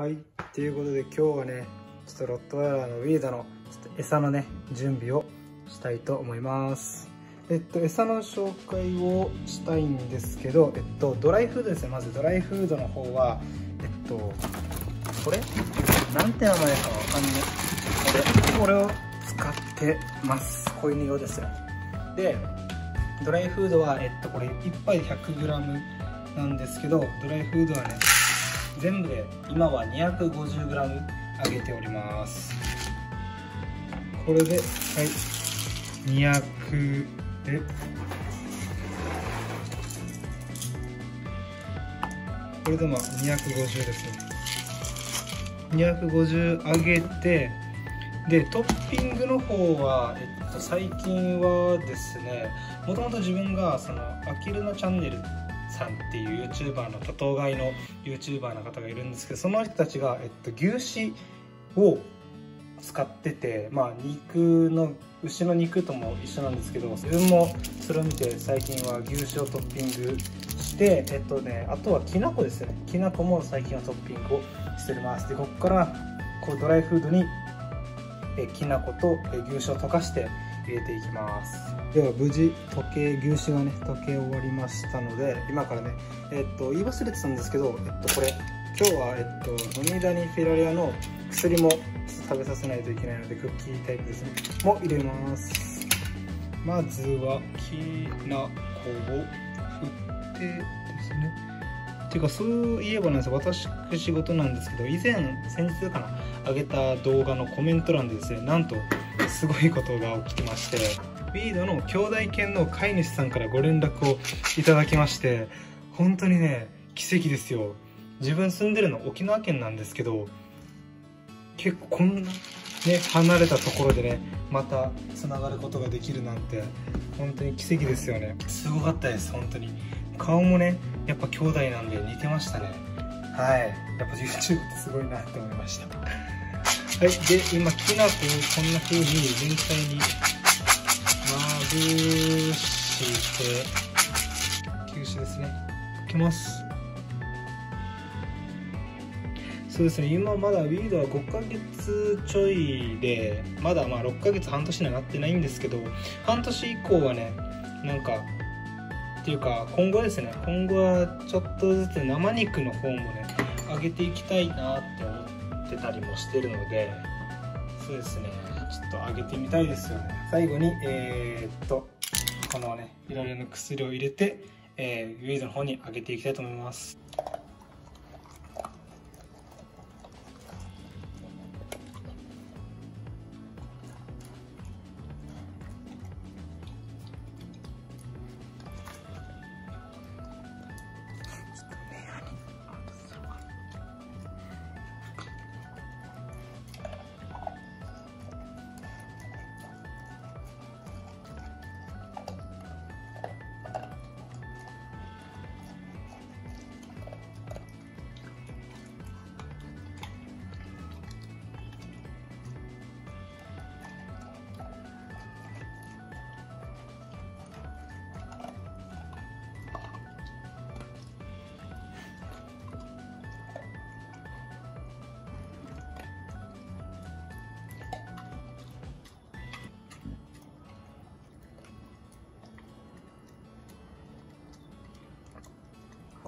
はいということで今日はねちょっとロットワイラーのウィードのちょっと餌のね準備をしたいと思います。えっと餌の紹介をしたいんですけどえっとドライフードですね。まずドライフードの方はえっとこれ？なんて名前かわかんない。これこれを使ってます。子犬用ですよ。でドライフードはえっとこれ1杯 100g なんですけどドライフードはね全部で今は 250g 揚げております。これではい。200で。これでまあ250ですね。250揚げてでトッピングの方は、えっと、最近はですねもともと自分がそのあきるのチャンネルさんっていう YouTuber の多頭飼いの YouTuber の方がいるんですけどその人たちが、えっと、牛脂を使っててまあ肉の牛の肉とも一緒なんですけど自分もそれを見て最近は牛脂をトッピングしてえっとねあとはきな粉ですよね。きな粉も最近はトッピングをしてます。でここからこうドライフードにえきな粉と牛脂を溶かして入れていきます。では無事溶け牛脂がね溶け終わりましたので今からねえっと言い忘れてたんですけどえっとこれ今日はえっと飲みダニフェラリアの薬も食べさせないといけないのでクッキータイプですね。も入れます。まずはきな粉を振ってですね。っていうかそういえばなんです私仕事なんですけど以前先日かな上げた動画のコメント欄でですねなんとすごいことが起きてまして。ウィードの兄弟犬の飼い主さんからご連絡をいただきまして本当にね奇跡ですよ。自分住んでるの沖縄県なんですけど結構こんなね離れたところでねまたつながることができるなんて本当に奇跡ですよね。すごかったです本当に。顔もねやっぱ兄弟なんで似てましたね。はい。やっぱ YouTube ってすごいなって思いました。はい。で今きな粉をこんな風に全体にまぶして休止ですねいきます。そうですね。今まだウィードは5ヶ月ちょいでまだまあ6ヶ月半年にはなってないんですけど半年以降はねなんかっていうか今後ですね今後はちょっとずつ生肉の方もね上げていきたいなって思ってたりもしてるのでそうですね。ちょっと上げてみたいですよね。最後にえー、っとこのねいろいろな薬を入れて、えー、ウィードの方に上げていきたいと思います。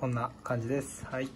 こんな感じです。はい。